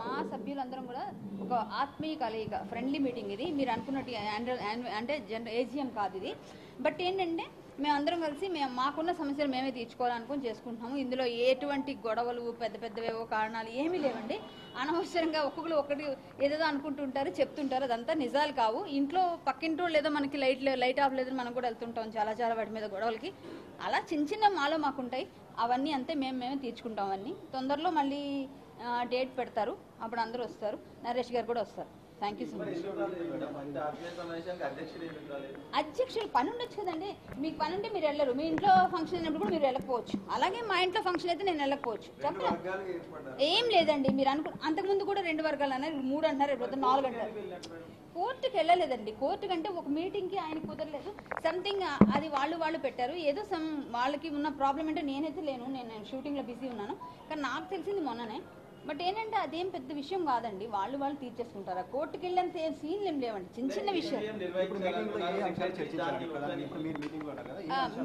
మా సభ్యులందరం కూడా ఒక ఆత్మీయ కలయిక ఫ్రెండ్లీ మీటింగ్ ఇది. మీరు అనుకున్నట్టు అంటే జనరల్ ఏజిఎం కాదు ఇది. బట్ ఏంటంటే మేమందరం కలిసి మేము మాకున్న సమస్యలు మేమే తీర్చుకోవాలనుకుని చేసుకుంటున్నాము. ఇందులో ఎటువంటి గొడవలు పెద్ద పెద్దవేవో కారణాలు ఏమీ లేవండి. అనవసరంగా ఒక్కొక్కరు ఒకటి ఏదేదో అనుకుంటుంటారు చెప్తుంటారు. అదంతా నిజాలు కావు. ఇంట్లో పక్కింటో లేదో మనకి లైట్ లైట్ ఆఫ్ లేదని మనం కూడా వెళ్తుంటాం చాలా చాలా వాటి మీద గొడవలకి. అలా చిన్న చిన్న మాలో మాకుంటాయి. అవన్నీ అంతే మేము మేమే తీర్చుకుంటాం అవన్నీ. తొందరలో మళ్ళీ డేట్ పెడతారు. అప్పుడు అందరూ వస్తారు. నరేష్ గారు కూడా వస్తారు. థ్యాంక్ యూ సో మచ్ అధ్యక్షులు పని ఉండొచ్చు కదండి. మీకు పని ఉంటే మీరు వెళ్ళరు. మీ ఇంట్లో ఫంక్షన్ అయినప్పుడు కూడా మీరు వెళ్ళకపోవచ్చు. అలాగే మా ఇంట్లో ఫంక్షన్ అయితే నేను వెళ్ళకపోవచ్చు. చెప్పలేదు ఏం లేదండి. మీరు అనుకు అంతకుముందు కూడా రెండు వర్గాలు అన్నారు. మూడు అంటారు ఇప్పుడు నాలుగు అంటారు కోర్టుకి వెళ్ళలేదండి. కోర్టు కంటే ఒక మీటింగ్కి ఆయన కుదరలేదు. సంథింగ్ అది వాళ్ళు వాళ్ళు పెట్టారు. ఏదో సమ్ వాళ్ళకి ఉన్న ప్రాబ్లం అంటే నేనైతే లేను. నేను షూటింగ్లో బిజీ ఉన్నాను. కానీ నాకు తెలిసింది మొన్ననే బట్ ఏంటంటే అదేం పెద్ద విషయం కాదండి. వాళ్ళు వాళ్ళు తీర్చేసుకుంటారు. కోర్టుకి వెళ్ళేంత ఏం సీన్లు ఏం లేవండి. చిన్న చిన్న విషయం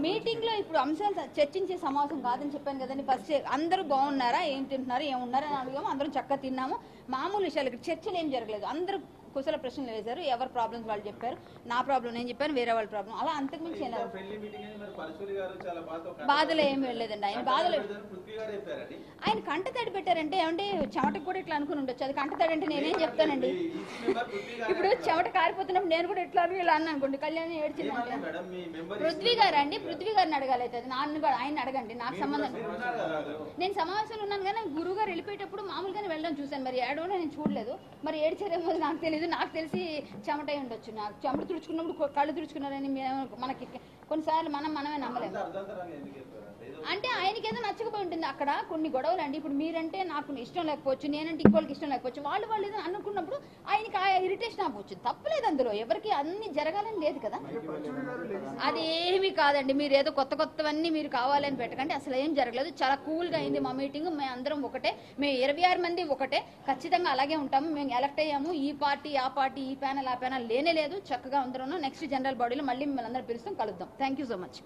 మీటింగ్లో ఇప్పుడు అంశాలు చర్చించే సమావేశం కాదని చెప్పాను కదండి. ఫస్ట్ అందరూ బాగున్నారా? ఏం తింటున్నారు? ఏం ఉన్నారా అని అడిగాము. అందరం చక్కగా తిన్నాము. మామూలు విషయాలు ఇక్కడ చర్చలు ఏం జరగలేదు. అందరూ కుశల ప్రశ్నలు వేశారు. ఎవరి ప్రాబ్లమ్స్ వాళ్ళు చెప్పారు. నా ప్రాబ్లం నేను చెప్పాను వేరే వాళ్ళ ప్రాబ్లం అలా అంతకుమించి బాధలో ఏం వెళ్ళలేదండి ఆయన బాధలో ఆయన కంట తడి పెట్టారంటే ఏమంటే చెమటకు కూడా ఇట్లా అనుకుని ఉండొచ్చు. అది కంట తడి అంటే నేనేం చెప్తానండి. ఇప్పుడు చెమట కారిపోతున్నప్పుడు నేను కూడా అని ఇలా అనుకోండి. కళ్యాణ్ మెంబర్ పృథ్వీ గారు అండి? పృథ్వీ గారిని అడగాలి అయితే అది. నాన్న కూడా ఆయన అడగండి. నాకు సంబంధం. నేను సమావేశంలో ఉన్నాను కానీ గురువు గారు వెళ్ళిపోయేటప్పుడు మామూలుగానే వెళ్ళడం చూశాను. మరి ఏడవడం నేను చూడలేదు. మరి ఏడ్చారేమో నాకు తెలియదు. నాకు తెలిసి చెమట ఉండొచ్చు. నాకు చెమట తుడుచుకున్నప్పుడు కళ్ళు తుడుచుకున్నారని మనకి కొన్నిసార్లు మనం మనమే నమ్మలేము అర్ధంతరాన్ని ఎందుకు చెప్పారంటే ఏదో అంటే ఆయనకి ఏదో నచ్చకపోయి ఉంటుంది. అక్కడ కొన్ని గొడవలు అండి. ఇప్పుడు మీరంటే నాకు ఇష్టం లేకపోవచ్చు నేనంటే ఇంకోళ్ళకి ఇష్టం లేకపోవచ్చు వాళ్ళు వాళ్ళు ఏదో అనుకున్నప్పుడు ఆయనకి ఆ ఇరిటేషన్ అవ్వచ్చు తప్పలేదు అందులో. ఎవరికి అన్ని జరగాలని లేదు కదా. అది ఏమీ కాదండి. మీరు ఏదో కొత్త కొత్తవన్నీ మీరు కావాలని పెట్టకండి. అసలు ఏం జరగలేదు. చాలా కూల్గా అయింది మా మీటింగ్ మేము అందరం ఒకటే. మేము ఇరవై ఆరు మంది ఒకటే. ఖచ్చితంగా అలాగే ఉంటాము. మేము ఎలక్ట్ అయ్యాము. ఈ పార్టీ ఆ పార్టీ ఈ ప్యానల్ ఆ ప్యానల్ లేనే లేదు. చక్కగా అందరం నెక్స్ట్ జనరల్ బాడీలో మళ్ళీ మిమ్మల్ని అందరూ పిలుస్తాం. కలుద్దాం. Thank you so much